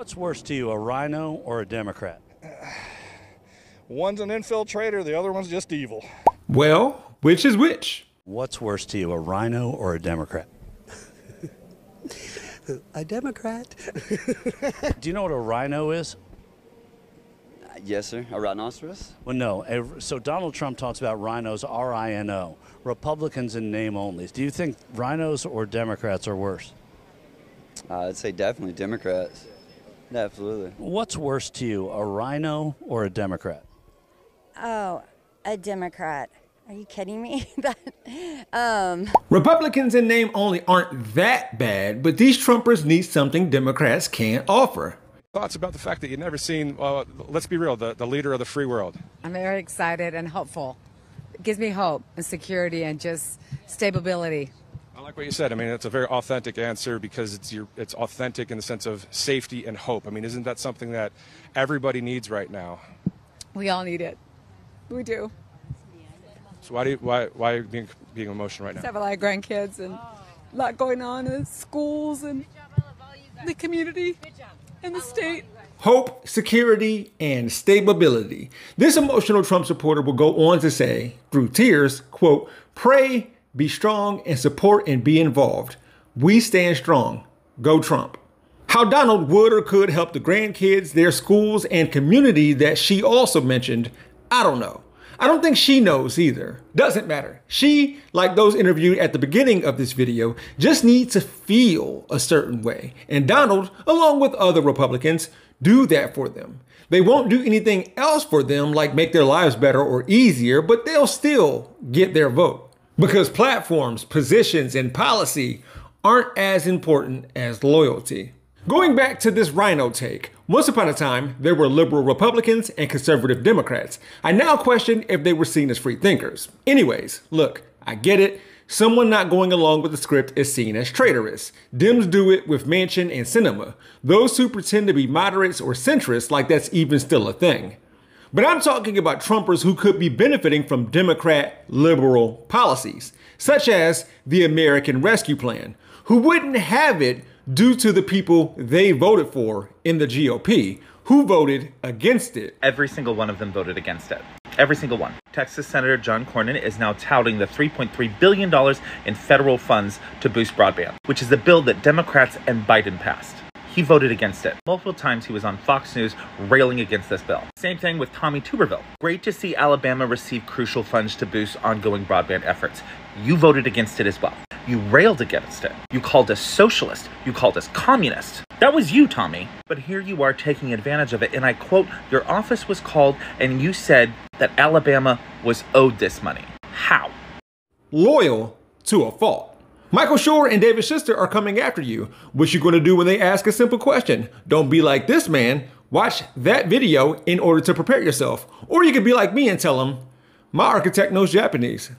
What's worse to you, a rhino or a Democrat? One's an infiltrator, the other one's just evil. Well, which is which? What's worse to you, a rhino or a Democrat? A Democrat? Do you know what a rhino is? Yes, sir. A rhinoceros? Well, no. A- So Donald Trump talks about rhinos, R I N O, Republicans in name only. Do you think rhinos or Democrats are worse? Uh, I'd say definitely Democrats. Absolutely. What's worse to you, a rhino or a Democrat? Oh, a Democrat. Are you kidding me? that, um, Republicans in name only aren't that bad, but these Trumpers need something Democrats can't offer. Thoughts about the fact that you've never seen, uh, let's be real, the, the leader of the free world. I'm very excited and hopeful. It gives me hope and security and just stability. I like what you said. I mean, it's a very authentic answer because it's your, it's authentic in the sense of safety and hope. I mean, isn't that something that everybody needs right now? We all need it. We do. So why do you, why why are you being being emotional right Just now? have a lot of grandkids and a lot going on in schools and the community and the state. Hope, security, and stability. This emotional Trump supporter will go on to say, through tears, quote, pray, be strong, and support and be involved. We stand strong. Go Trump. How Donald would or could help the grandkids, their schools, and community that she also mentioned, I don't know. I don't think she knows either. Doesn't matter. She, like those interviewed at the beginning of this video, just needs to feel a certain way. And Donald, along with other Republicans, do that for them. They won't do anything else for them like make their lives better or easier, but they'll still get their vote. Because platforms, positions, and policy aren't as important as loyalty. Going back to this rhino take, once upon a time, there were liberal Republicans and conservative Democrats. I now question if they were seen as free thinkers. Anyways, look, I get it. Someone not going along with the script is seen as traitorous. Dems do it with Manchin and Sinema. Those who pretend to be moderates or centrists like that's even still a thing. But I'm talking about Trumpers who could be benefiting from Democrat liberal policies, such as the American Rescue Plan, who wouldn't have it due to the people they voted for in the GOP, who voted against it. Every single one of them voted against it. Every single one. Texas Senator John Cornyn is now touting the $3.3 billion in federal funds to boost broadband, which is the bill that Democrats and Biden passed. He voted against it. Multiple times he was on Fox News railing against this bill. Same thing with Tommy Tuberville. Great to see Alabama receive crucial funds to boost ongoing broadband efforts. You voted against it as well. You railed against it. You called us socialist. You called us communist. That was you, Tommy. But here you are taking advantage of it, and I quote, Your office was called and you said that Alabama was owed this money. How? Loyal to a fault. Michael Shure and David Shuster are coming after you. What you going to do when they ask a simple question? Don't be like this man. Watch that video in order to prepare yourself. Or you could be like me and tell them, my architect knows Japanese.